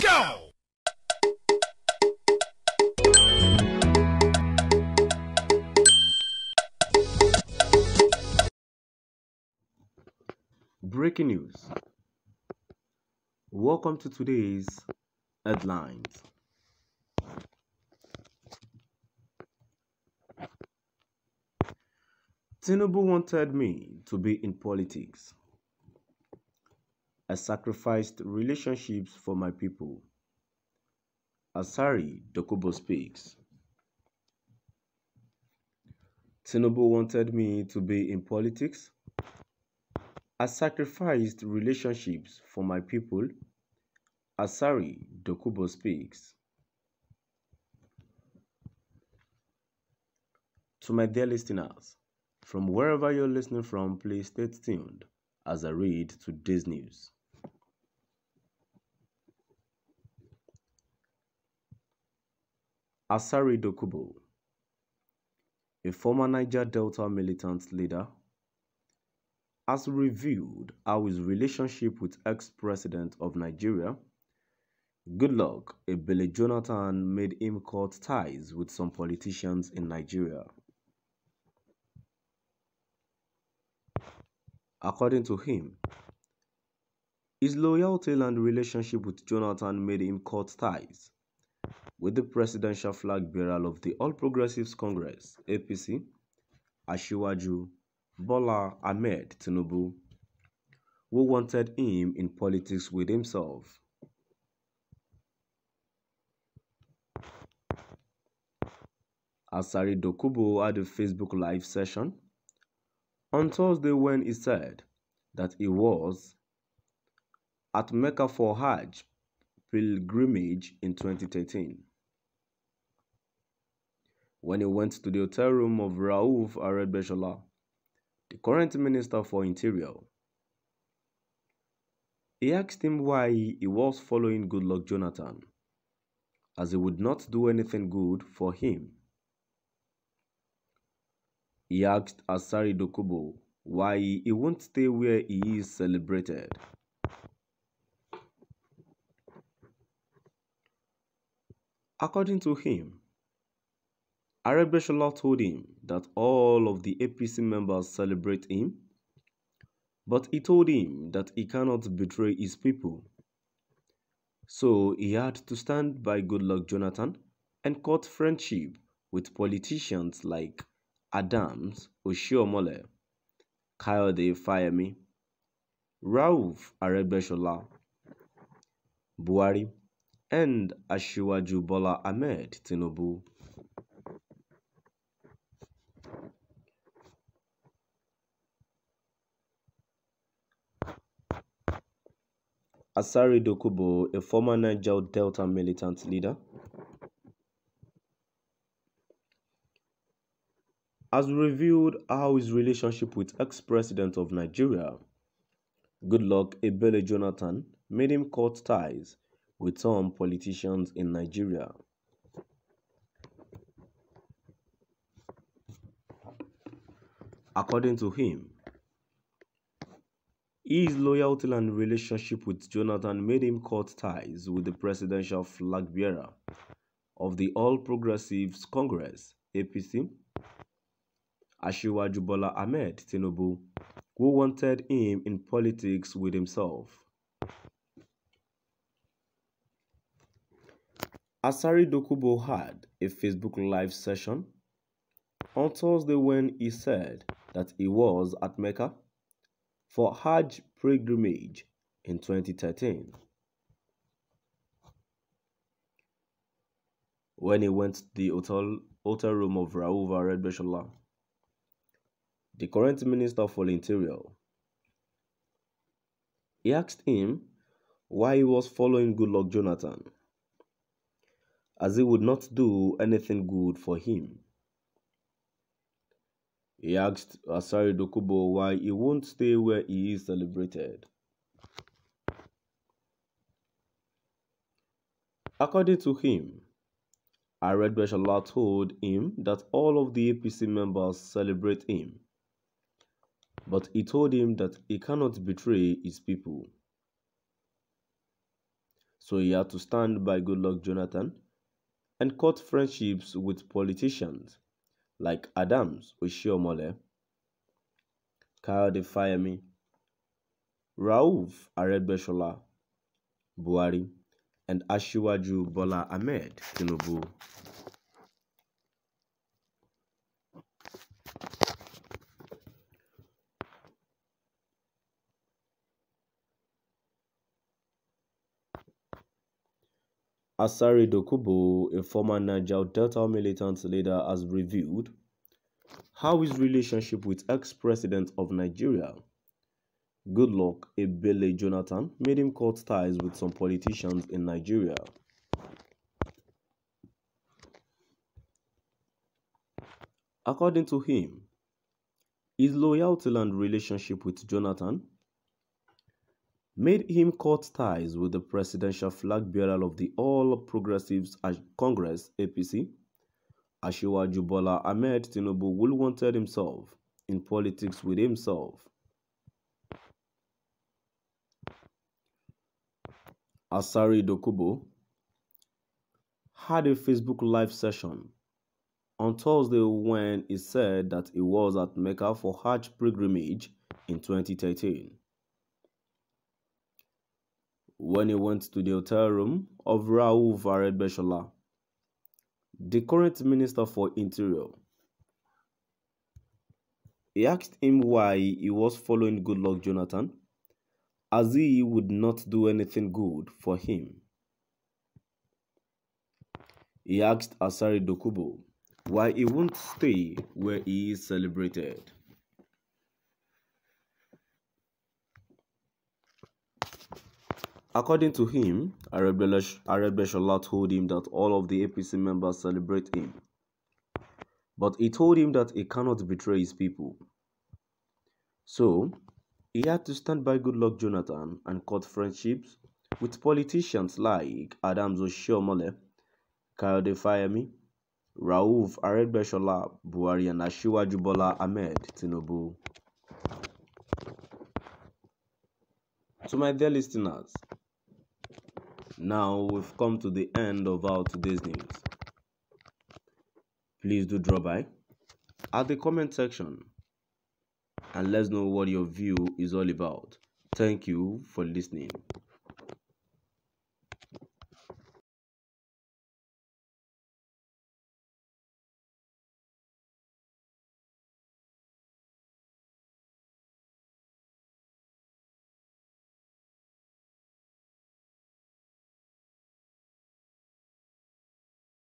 Go! Breaking news. Welcome to today's headlines. Tinubu wanted me to be in politics. I sacrificed relationships for my people. Asari Dokubo speaks. Tinubu wanted me to be in politics. I sacrificed relationships for my people. Asari Dokubo speaks. To my dear listeners, from wherever you're listening from, please stay tuned as I read today's news. Asari Dokubo, a former Niger Delta militant leader, has revealed how his relationship with ex-president of Nigeria, Goodluck Ebele Jonathan made him cut ties with some politicians in Nigeria. According to him, his loyalty and relationship with Jonathan made him cut ties with the presidential flag bearer of the All Progressives Congress (APC), Asiwaju Bola Ahmed Tinubu, who wanted him in politics with himself. Asari Dokubo had a Facebook live session on Thursday when he said that he was at Mecca for Hajj pilgrimage in 2013. When he went to the hotel room of Rauf Aregbesola, the current Minister for Interior, he asked him why he was following Goodluck Jonathan, as he would not do anything good for him. He asked Asari Dokubo why he won't stay where he is celebrated. According to him, Aregbesola told him that all of the APC members celebrate him, but he told him that he cannot betray his people. So he had to stand by Goodluck Jonathan and cut friendship with politicians like Adams Oshiomhole, Kayode Fayemi, Rauf Aregbesola, Buhari, and Asiwaju Bola Ahmed Tinubu. Asari Dokubo, a former Niger Delta militant leader, has revealed how his relationship with ex-president of Nigeria, Goodluck Ebele Jonathan, made him cut ties with some politicians in Nigeria. According to him, his loyalty and relationship with Jonathan made him cut ties with the presidential flag bearer of the All Progressives Congress (APC), Asiwaju Bola Ahmed Tinubu, who wanted him in politics with himself. Asari Dokubo had a Facebook live session on Thursday when he said that he was at Mecca for Hajj pilgrimage in 2013. When he went to the hotel, hotel room of Rauf Aregbesola, the current Minister for Interior, he asked him why he was following Goodluck Jonathan, as he would not do anything good for him. He asked Asari Dokubo why he won't stay where he is celebrated. According to him, Aregbesola told him that all of the APC members celebrate him, but he told him that he cannot betray his people. So he had to stand by Goodluck Jonathan and cut friendships with politicians like Adams Oshiomhole, Kayode Fayemi, Rauf Aregbesola, Buhari, and Asiwaju Bola Ahmed Tinubu. Asari Dokubo, a former Niger Delta militant leader, has revealed how his relationship with ex-president of Nigeria, Goodluck Ebele Jonathan, made him cut ties with some politicians in Nigeria. According to him, his loyalty and relationship with Jonathan made him cut ties with the presidential flag bearer of the All Progressives Congress (APC), Asiwaju Bola Ahmed Tinubu, who wanted himself in politics with himself. Asari Dokubo had a Facebook live session on Thursday when he said that he was at Mecca for Hajj pilgrimage in 2013 when he went to the hotel room of Rauf Aregbesola, the current Minister for Interior. He asked him why he was following Goodluck Jonathan, as he would not do anything good for him. He asked Asari Dokubo why he won't stay where he is celebrated. According to him, Aregbesola told him that all of the APC members celebrate him. But he told him that he cannot betray his people. So, he had to stand by Goodluck Jonathan and cut friendships with politicians like Adams Oshiomhole, Kayode Fayemi, Rauf Aregbesola, Buhari and Asiwaju Ahmed Tinubu. To my dear listeners, now we've come to the end of our today's news. Please do drop by at the comment section and let's know what your view is all about. Thank you for listening.